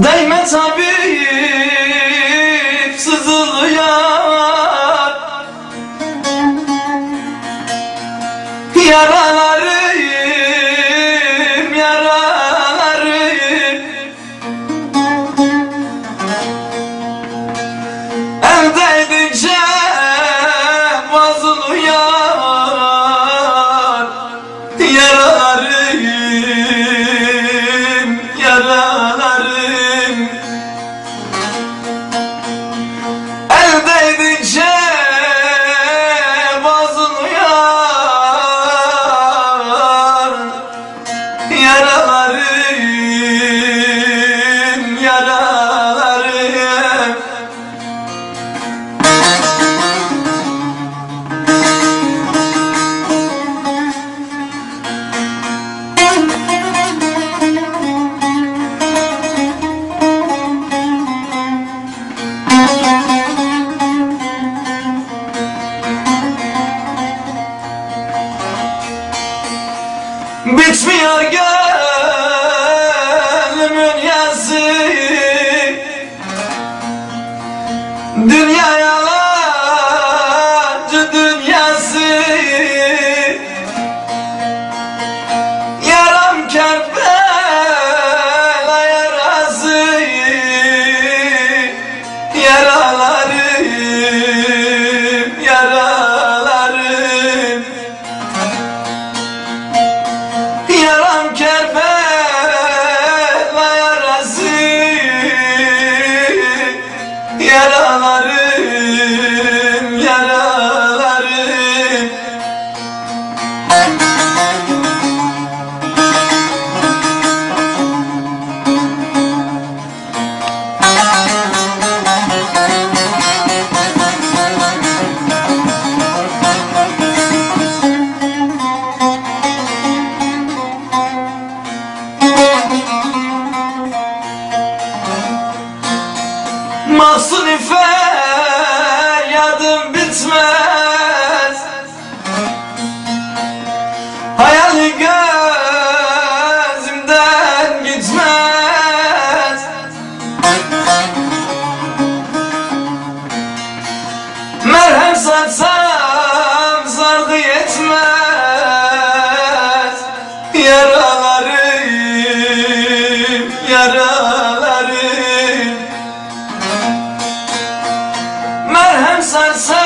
دايما صبي. failure Merhem satsam sargı yetmez. Yaralarım, yaralarım. Merhem sarsam